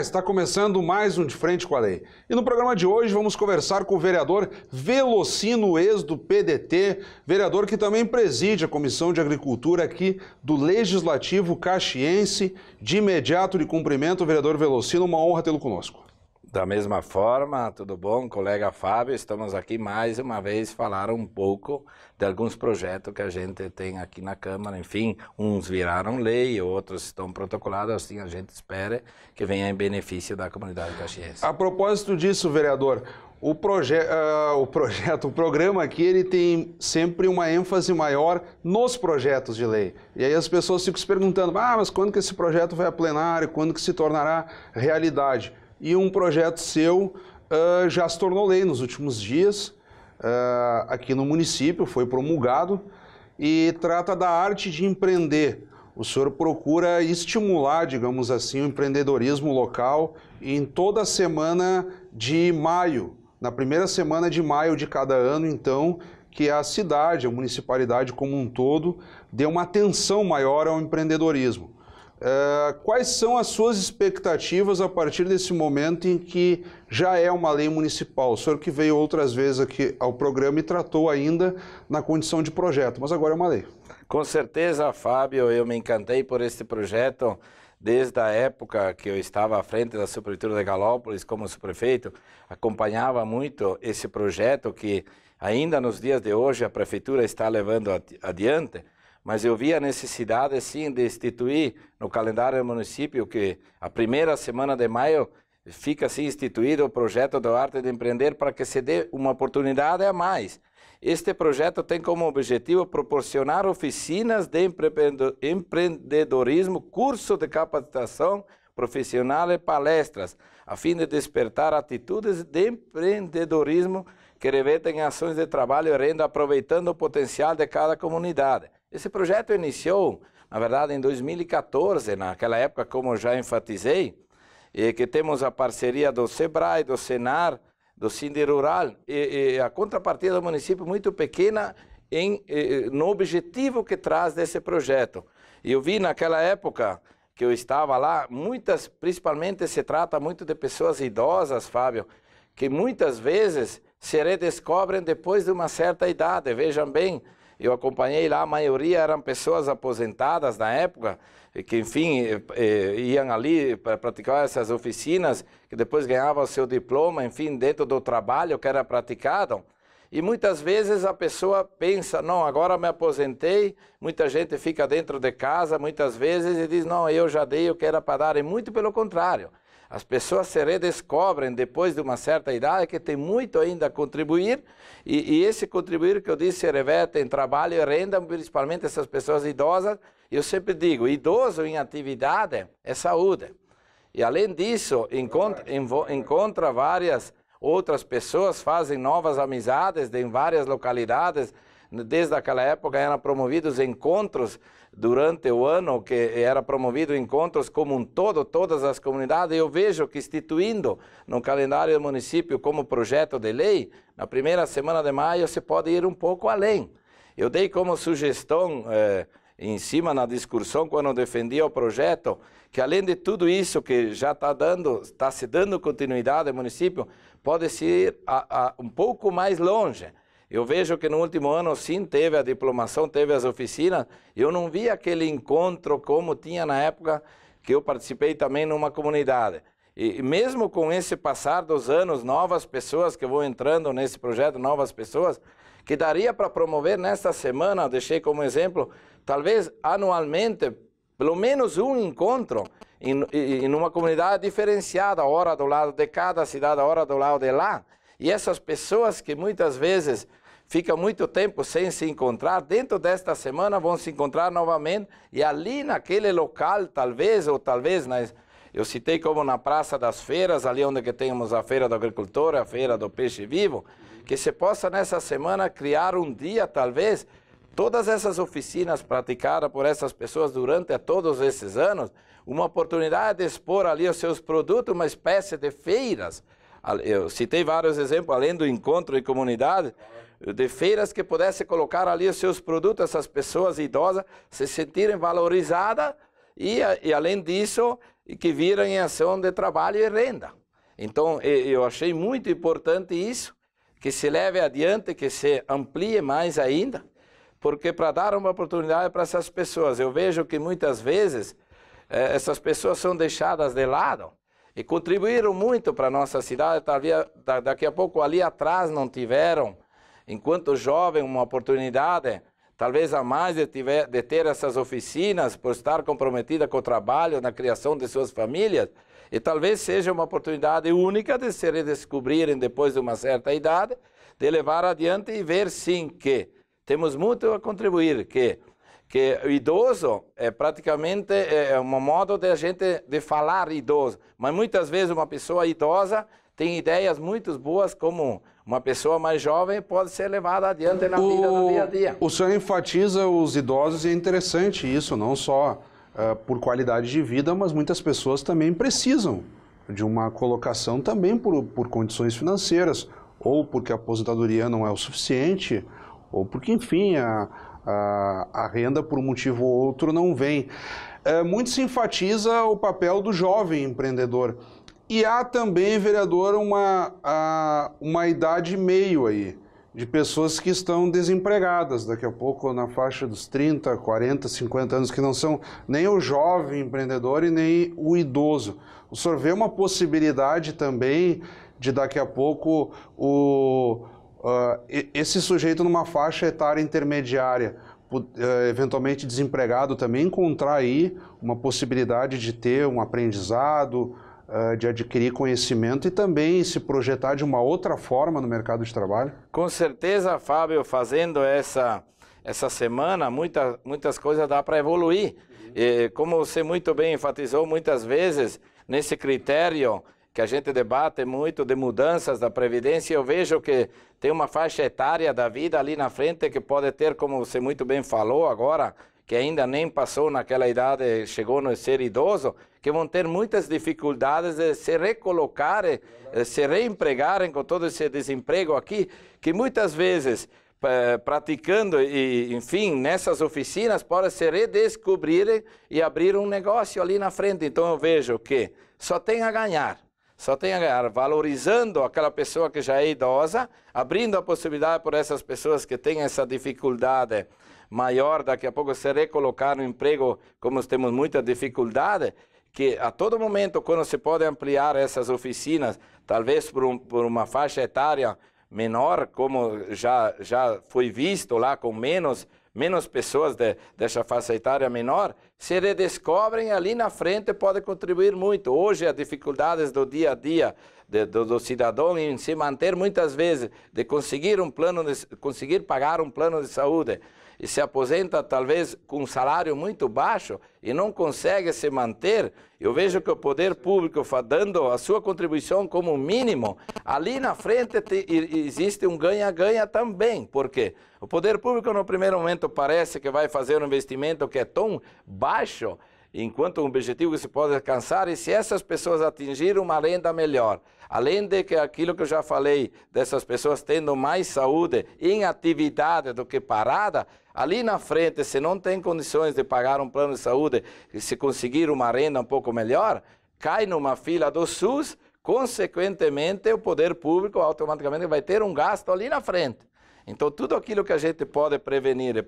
Está começando mais um De Frente com a Lei. E no programa de hoje vamos conversar com o vereador Velocino, ex do PDT, vereador que também preside a Comissão de Agricultura aqui do Legislativo Caxiense. De imediato de cumprimento, vereador Velocino, uma honra tê-lo conosco. Da mesma forma, tudo bom, colega Fábio? Estamos aqui mais uma vez falar um pouco de alguns projetos que a gente tem aqui na Câmara. Enfim, uns viraram lei, outros estão protocolados, assim a gente espera que venha em benefício da comunidade caxiense. A propósito disso, vereador, o, proje uh, o projeto, o programa aqui, ele tem sempre uma ênfase maior nos projetos de lei. E aí as pessoas ficam se perguntando, ah, mas quando que esse projeto vai a plenário, quando que se tornará realidade? E um projeto seu uh, já se tornou lei nos últimos dias, uh, aqui no município, foi promulgado e trata da arte de empreender. O senhor procura estimular, digamos assim, o empreendedorismo local em toda a semana de maio, na primeira semana de maio de cada ano, então, que a cidade, a municipalidade como um todo, dê uma atenção maior ao empreendedorismo. Uh, quais são as suas expectativas a partir desse momento em que já é uma lei municipal? O senhor que veio outras vezes aqui ao programa e tratou ainda na condição de projeto, mas agora é uma lei. Com certeza, Fábio, eu me encantei por este projeto desde a época que eu estava à frente da Subprefeitura de Galópolis como subprefeito, acompanhava muito esse projeto que ainda nos dias de hoje a Prefeitura está levando adiante mas eu vi a necessidade, sim, de instituir no calendário do município que a primeira semana de maio fica assim instituído o projeto do Arte de Empreender para que se dê uma oportunidade a mais. Este projeto tem como objetivo proporcionar oficinas de empreendedorismo, curso de capacitação profissional e palestras, a fim de despertar atitudes de empreendedorismo que revertem ações de trabalho e renda aproveitando o potencial de cada comunidade. Esse projeto iniciou, na verdade, em 2014, naquela época, como já enfatizei, e que temos a parceria do SEBRAE, do SENAR, do Cinde Rural, e, e, a contrapartida do município muito pequena em, no objetivo que traz desse projeto. E eu vi naquela época que eu estava lá, muitas, principalmente se trata muito de pessoas idosas, Fábio, que muitas vezes se redescobrem depois de uma certa idade. Vejam bem, eu acompanhei lá, a maioria eram pessoas aposentadas na época, que enfim, iam ali para praticar essas oficinas, que depois ganhavam seu diploma, enfim, dentro do trabalho que era praticado. E muitas vezes a pessoa pensa, não, agora me aposentei, muita gente fica dentro de casa, muitas vezes, e diz, não, eu já dei o que era para dar, e muito pelo contrário. As pessoas se redescobrem depois de uma certa idade que tem muito ainda a contribuir e, e esse contribuir que eu disse reverte em trabalho e renda, principalmente essas pessoas idosas. Eu sempre digo, idoso em atividade é saúde. E além disso, encontra, encontra várias outras pessoas, fazem novas amizades em várias localidades, desde aquela época eram promovidos encontros durante o ano, que era promovido encontros como um todo, todas as comunidades. Eu vejo que instituindo no calendário do município como projeto de lei, na primeira semana de maio se pode ir um pouco além. Eu dei como sugestão eh, em cima na discussão quando defendia o projeto que além de tudo isso que já está dando, está se dando continuidade ao município, pode se ir a, a, um pouco mais longe eu vejo que no último ano, sim, teve a diplomação, teve as oficinas. Eu não vi aquele encontro como tinha na época que eu participei também numa comunidade. E mesmo com esse passar dos anos, novas pessoas que vão entrando nesse projeto, novas pessoas, que daria para promover nesta semana, deixei como exemplo, talvez anualmente, pelo menos um encontro em, em uma comunidade diferenciada, hora do lado de cada cidade, hora do lado de lá. E essas pessoas que muitas vezes fica muito tempo sem se encontrar, dentro desta semana vão se encontrar novamente e ali naquele local, talvez, ou talvez, nas, eu citei como na Praça das Feiras, ali onde que temos a Feira do Agricultor, a Feira do Peixe Vivo, que se possa nessa semana criar um dia, talvez, todas essas oficinas praticadas por essas pessoas durante todos esses anos, uma oportunidade de expor ali os seus produtos, uma espécie de feiras. Eu citei vários exemplos, além do encontro em comunidade, de feiras que pudesse colocar ali os seus produtos, essas pessoas idosas se sentirem valorizadas e, e além disso, e que viram em ação de trabalho e renda. Então, eu achei muito importante isso, que se leve adiante, que se amplie mais ainda, porque para dar uma oportunidade para essas pessoas, eu vejo que muitas vezes eh, essas pessoas são deixadas de lado e contribuíram muito para a nossa cidade, talvez daqui a pouco ali atrás não tiveram, enquanto jovem, uma oportunidade talvez a mais de, tiver, de ter essas oficinas, por estar comprometida com o trabalho, na criação de suas famílias, e talvez seja uma oportunidade única de se redescobrirem depois de uma certa idade, de levar adiante e ver sim que temos muito a contribuir, que que idoso é praticamente é, é um modo de a gente de falar idoso, mas muitas vezes uma pessoa idosa tem ideias muito boas como uma pessoa mais jovem pode ser levada adiante na o, vida do dia a dia. O senhor enfatiza os idosos e é interessante isso, não só uh, por qualidade de vida, mas muitas pessoas também precisam de uma colocação também por, por condições financeiras, ou porque a aposentadoria não é o suficiente, ou porque, enfim, a, a, a renda por um motivo ou outro não vem. É, muito se enfatiza o papel do jovem empreendedor. E há também, vereador, uma, uma idade meio aí, de pessoas que estão desempregadas, daqui a pouco na faixa dos 30, 40, 50 anos, que não são nem o jovem empreendedor e nem o idoso. O senhor vê uma possibilidade também de daqui a pouco o, uh, esse sujeito numa faixa etária intermediária, uh, eventualmente desempregado, também encontrar aí uma possibilidade de ter um aprendizado, uh, de adquirir conhecimento e também se projetar de uma outra forma no mercado de trabalho? Com certeza, Fábio, fazendo essa, essa semana, muita, muitas coisas dá para evoluir. E, como você muito bem enfatizou muitas vezes, nesse critério que a gente debate muito de mudanças da Previdência, eu vejo que tem uma faixa etária da vida ali na frente que pode ter, como você muito bem falou agora, que ainda nem passou naquela idade, chegou no ser idoso, que vão ter muitas dificuldades de se recolocarem, se reempregarem com todo esse desemprego aqui, que muitas vezes praticando e, enfim, nessas oficinas, podem se redescobrirem e abrir um negócio ali na frente. Então eu vejo que só tem a ganhar só tem a ganhar valorizando aquela pessoa que já é idosa, abrindo a possibilidade por essas pessoas que têm essa dificuldade maior, daqui a pouco se recolocar no emprego, como temos muita dificuldade, que a todo momento, quando se pode ampliar essas oficinas, talvez por, um, por uma faixa etária menor, como já, já foi visto lá, com menos menos pessoas de, dessa faixa etária menor, se redescobrem ali na frente pode contribuir muito. Hoje, as dificuldades do dia a dia de, do, do, cidadão em se manter muitas vezes, de conseguir um plano, de, conseguir pagar um plano de saúde, e se aposenta talvez com um salário muito baixo e não consegue se manter, eu vejo que o poder público dando a sua contribuição como mínimo, ali na frente te, existe um ganha-ganha também. Por quê? O poder público no primeiro momento parece que vai fazer um investimento que é tão baixo, enquanto um objetivo que se pode alcançar, e se essas pessoas atingirem uma renda melhor, além de que aquilo que eu já falei, dessas pessoas tendo mais saúde em atividade do que parada, ali na frente, se não tem condições de pagar um plano de saúde e se conseguir uma renda um pouco melhor, cai numa fila do SUS, consequentemente o poder público automaticamente vai ter um gasto ali na frente. Então, tudo aquilo que a gente pode prevenir e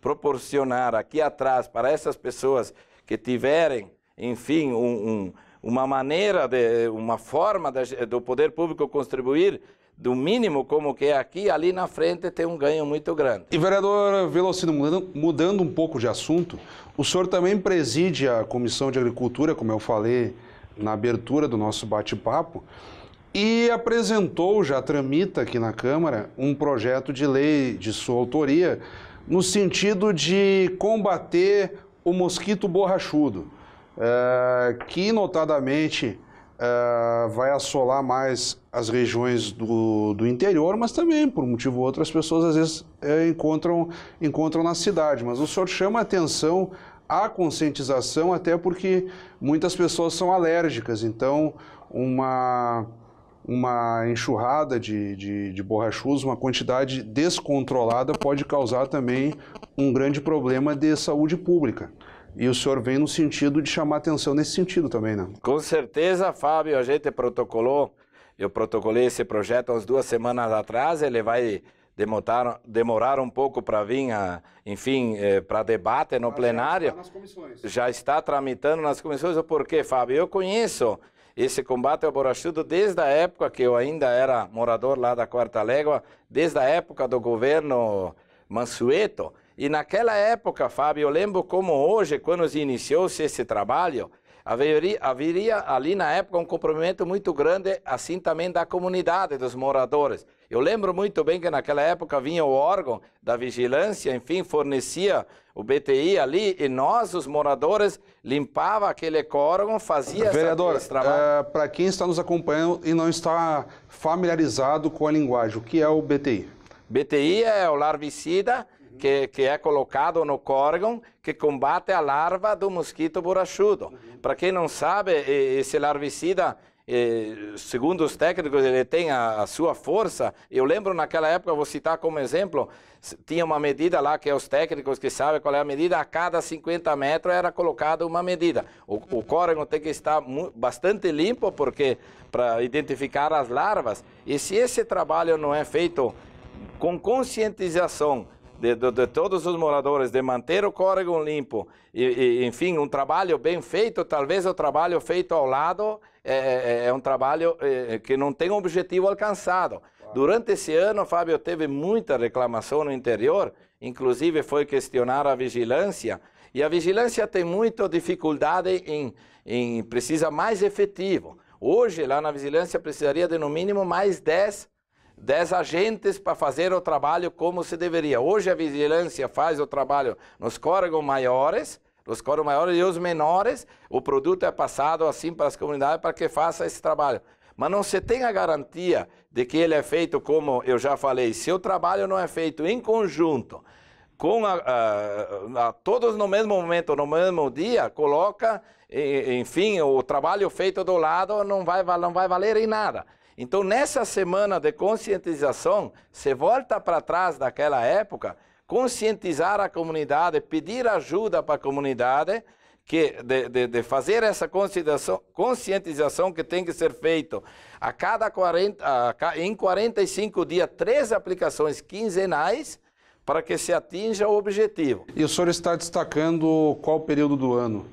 proporcionar aqui atrás para essas pessoas que tiverem, enfim, um, um, uma maneira, de, uma forma de, do poder público contribuir do mínimo como que é aqui, ali na frente tem um ganho muito grande. E vereador Velocino, mudando, mudando um pouco de assunto, o senhor também preside a Comissão de Agricultura, como eu falei na abertura do nosso bate-papo, e apresentou, já tramita aqui na Câmara, um projeto de lei de sua autoria, no sentido de combater o mosquito borrachudo, é, que notadamente é, vai assolar mais as regiões do, do interior, mas também, por um motivo ou outro, as pessoas às vezes é, encontram, encontram na cidade. Mas o senhor chama a atenção à conscientização, até porque muitas pessoas são alérgicas, então uma uma enxurrada de, de, de borrachudos, uma quantidade descontrolada pode causar também um grande problema de saúde pública. E o senhor vem no sentido de chamar atenção nesse sentido também, né? Com certeza, Fábio, a gente protocolou, eu protocolei esse projeto umas duas semanas atrás, ele vai demorar, demorar um pouco para vir, a, enfim, eh, para debate no plenário. Já está, já está tramitando nas comissões. Por quê, Fábio? Eu conheço esse combate ao borrachudo desde a época que eu ainda era morador lá da Quarta Légua, desde a época do governo Mansueto. E naquela época, Fábio, eu lembro como hoje, quando iniciou-se esse trabalho, haveria, haveria ali na época um comprometimento muito grande, assim também da comunidade, dos moradores. Eu lembro muito bem que naquela época vinha o órgão da vigilância, enfim, fornecia o BTI ali e nós, os moradores, limpava aquele órgão, fazia Vereador, esse trabalho. É, para quem está nos acompanhando e não está familiarizado com a linguagem, o que é o BTI? BTI é o larvicida que, que é colocado no córgon que combate a larva do mosquito borrachudo. Para quem não sabe, esse larvicida segundo os técnicos, ele tem a, a, sua força. Eu lembro naquela época, vou citar como exemplo, tinha uma medida lá que é os técnicos que sabem qual é a medida, a cada 50 metros era colocada uma medida. O, o córrego tem que estar bastante limpo porque para identificar as larvas. E se esse trabalho não é feito com conscientização de, de, de, todos os moradores, de manter o córrego limpo, e, e, enfim, um trabalho bem feito, talvez o trabalho feito ao lado é, é, é um trabalho é, que não tem objetivo alcançado. Durante esse ano, Fábio, teve muita reclamação no interior, inclusive foi questionar a vigilância, e a vigilância tem muita dificuldade em, em precisa mais efetivo. Hoje, lá na vigilância, precisaria de no mínimo mais 10 10 agentes para fazer o trabalho como se deveria. Hoje a vigilância faz o trabalho nos córregos maiores, os córregos maiores e os menores, o produto é passado assim para as comunidades para que faça esse trabalho. Mas não se tem a garantia de que ele é feito como eu já falei. Se o trabalho não é feito em conjunto, com a, a, a, todos no mesmo momento, no mesmo dia, coloca, enfim, o trabalho feito do lado não vai, não vai valer em nada. Então, nessa semana de conscientização, se volta para trás daquela época, conscientizar a comunidade, pedir ajuda para a comunidade, que de, de, de, fazer essa conscientização, conscientização que tem que ser feito a cada 40, a, em 45 dias, três aplicações quinzenais, para que se atinja o objetivo. E o senhor está destacando qual período do ano?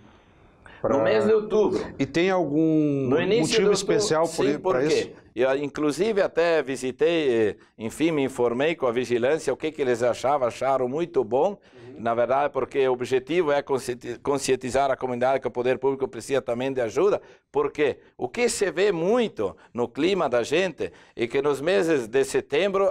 Pra... No mês de outubro. E tem algum motivo especial por, isso? Eu, inclusive, até visitei, enfim, me informei com a vigilância o que, que eles achavam, acharam muito bom. Uhum. Na verdade, porque o objetivo é conscientizar a comunidade que o poder público precisa também de ajuda. Porque o que se vê muito no clima da gente é que nos meses de setembro,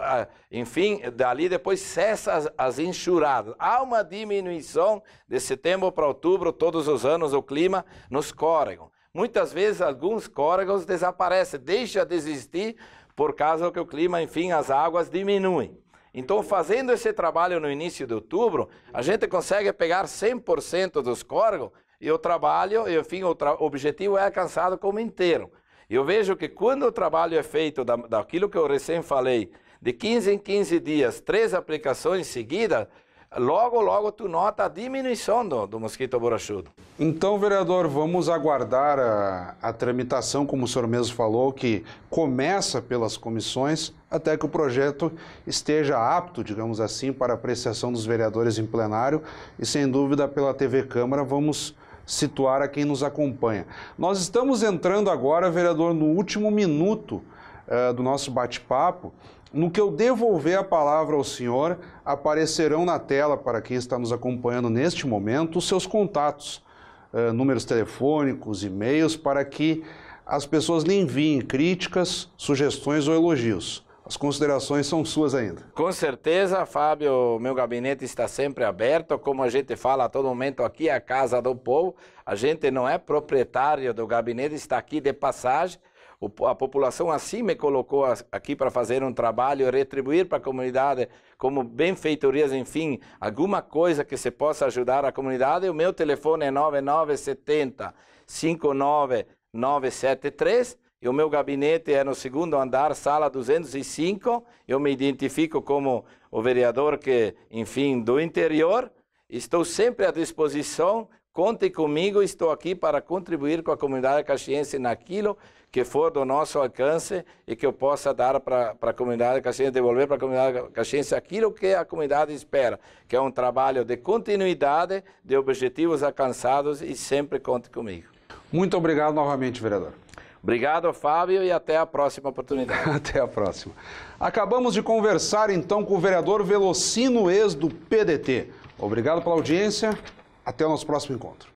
enfim, dali depois cessa as, as enxurradas. Há uma diminuição de setembro para outubro, todos os anos, o clima nos córregos. Muitas vezes alguns córregos desaparecem, deixa de existir por causa que o clima, enfim, as águas diminuem. Então, fazendo esse trabalho no início de outubro, a gente consegue pegar 100% dos córregos e o trabalho, enfim, o tra objetivo é alcançado como inteiro. Eu vejo que quando o trabalho é feito da, daquilo que eu recém falei, de 15 em 15 dias, três aplicações seguidas, logo, logo tu nota a diminuição do, do mosquito borrachudo. Então, vereador, vamos aguardar a, a tramitação, como o senhor mesmo falou, que começa pelas comissões, até que o projeto esteja apto, digamos assim, para apreciação dos vereadores em plenário e, sem dúvida, pela TV Câmara, vamos situar a quem nos acompanha. Nós estamos entrando agora, vereador, no último minuto uh, do nosso bate-papo no que eu devolver a palavra ao senhor, aparecerão na tela para quem está nos acompanhando neste momento os seus contatos, uh, números telefônicos, e-mails, para que as pessoas lhe enviem críticas, sugestões ou elogios. As considerações são suas ainda. Com certeza, Fábio, meu gabinete está sempre aberto. Como a gente fala a todo momento, aqui é a casa do povo. A gente não é proprietário do gabinete, está aqui de passagem a população assim me colocou aqui para fazer um trabalho, retribuir para a comunidade como benfeitorias, enfim, alguma coisa que se possa ajudar a comunidade. O meu telefone é 9970 59973 e o meu gabinete é no segundo andar, sala 205. Eu me identifico como o vereador que, enfim, do interior. Estou sempre à disposição Conte comigo, estou aqui para contribuir com a comunidade caxiense naquilo que for do nosso alcance e que eu possa dar para a comunidade caxiense, devolver para a comunidade caxiense aquilo que a comunidade espera, que é um trabalho de continuidade, de objetivos alcançados e sempre conte comigo. Muito obrigado novamente, vereador. Obrigado, Fábio, e até a próxima oportunidade. até a próxima. Acabamos de conversar então com o vereador Velocino, ex do PDT. Obrigado pela audiência. Até o nosso próximo encontro.